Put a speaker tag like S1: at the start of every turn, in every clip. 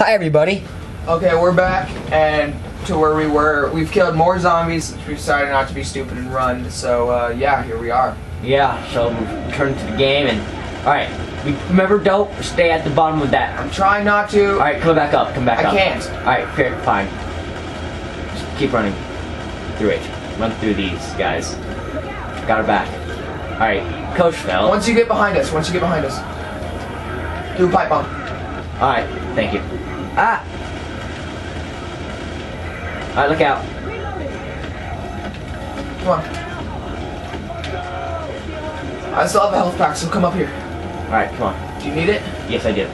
S1: Hi, everybody.
S2: Okay, we're back and to where we were. We've killed more zombies. We decided not to be stupid and run. So uh, yeah, here we are.
S1: Yeah, so we return to the game and. Alright, We remember, dope? Stay at the bottom of that.
S2: I'm trying not to.
S1: Alright, come back up. Come back
S2: I
S1: up.
S2: I can't.
S1: Alright, fair, fine. Just keep running through it. Run through these guys. Got her back. Alright, Coach fell.
S2: Once you get behind us, once you get behind us, do a pipe bomb.
S1: Alright, thank you. Ah! Alright, look out.
S2: Come on. I still have a health pack, so come up here.
S1: Alright, come on.
S2: Do you need it?
S1: Yes, I do.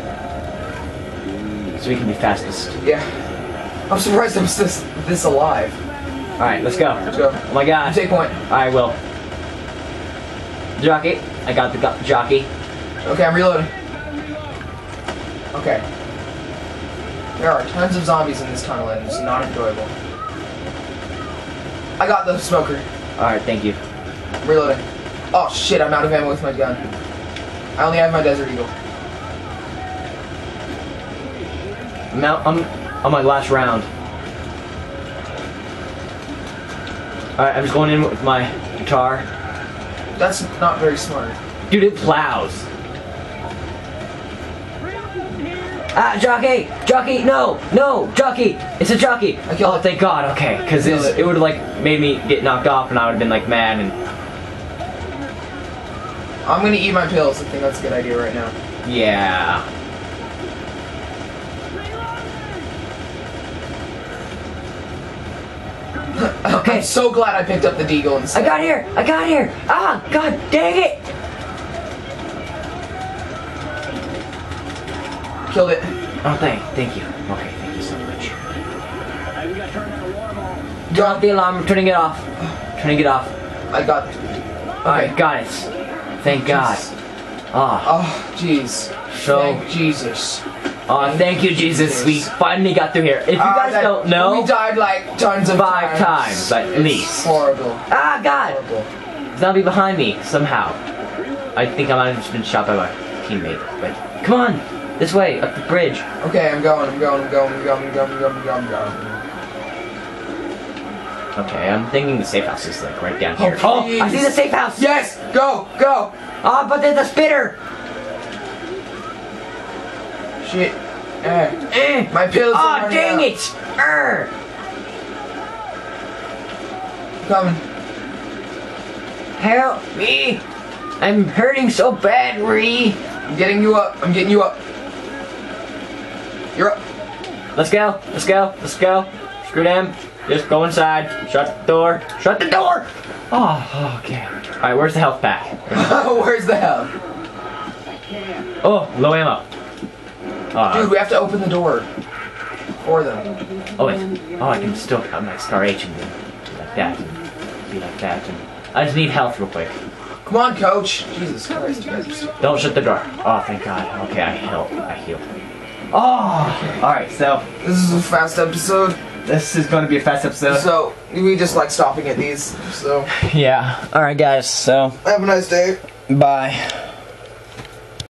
S1: So we can be fastest.
S2: Yeah. I'm surprised I'm this this alive.
S1: Alright, let's go.
S2: Let's go.
S1: Oh my
S2: You
S1: god.
S2: take point.
S1: I will. Jockey. I got the jockey.
S2: Okay, I'm reloading. Okay. There are tons of zombies in this tunnel and it's not enjoyable. I got the smoker.
S1: Alright, thank you.
S2: Reloading. Oh shit, I'm out of ammo with my gun. I only have my Desert Eagle.
S1: I'm out. I'm on my last round. Alright, I'm just going in with my guitar.
S2: That's not very smart.
S1: Dude, it plows. Ah, jockey! Jockey! No! No! Jockey! It's a jockey!
S2: Killed
S1: oh, thank God. Okay, because it,
S2: it.
S1: would have like made me get knocked off, and I would have been like mad and
S2: I'm gonna eat my pills. I think that's a good idea right now.
S1: yeah.
S2: I'm so glad I picked up the Deagle instead.
S1: I got here! I got here! Ah! God dang it!
S2: Killed it.
S1: Oh, thank, thank you. Okay, thank you so much. Drop
S2: Got
S1: the alarm. I'm turning it off. Turning it off.
S2: I got.
S1: Alright, got it. Thank God. Ah,
S2: Oh, jeez.
S1: so.
S2: Thank Jesus.
S1: Oh, thank you, Jesus. We finally got through here. If you
S2: Uh,
S1: guys don't know,
S2: we died like tons of
S1: Five
S2: times.
S1: times, at
S2: It's
S1: least.
S2: Horrible.
S1: ah, God,
S2: Horrible.
S1: zombie behind me somehow. I think I might have just been shot by my teammate. But come on, this way up the bridge.
S2: Okay, I'm going. I'm going. I'm going. I'm going. I'm going. I'm going. I'm going. I'm going.
S1: Okay, I'm thinking the safe house is like right down
S2: Oh,
S1: here. Oh, I see the safe house.
S2: Yes. Go. Go.
S1: Oh, but there's a spitter.
S2: Shit. Eh.
S1: Eh.
S2: My pills. are
S1: Oh, dang
S2: out.
S1: it. Err.
S2: Coming.
S1: Help me. I'm hurting so bad, Ree.
S2: I'm getting you up. I'm getting you up. You're up.
S1: Let's go. Let's go. Let's go. Screw them. Just go inside. Shut the door. Shut the door. Oh, okay. All right, where's the health pack?
S2: Where's the hell?
S1: Oh, low ammo. Oh,
S2: Dude, we have to open the door for them.
S1: oh, wait. Oh, I can still. I might star H and then be like that. And be like that. And I just need health real quick.
S2: Come on, coach. Jesus Christ, you guys are stupid.
S1: Don't shut the door. Oh, thank God. Okay, I heal. I heal. Oh, all right. So
S2: This is a fast episode.
S1: this is going to be a fast episode.
S2: So, we just like stopping at these. So,
S1: Yeah. All right, guys. So
S2: have a nice day.
S1: bye.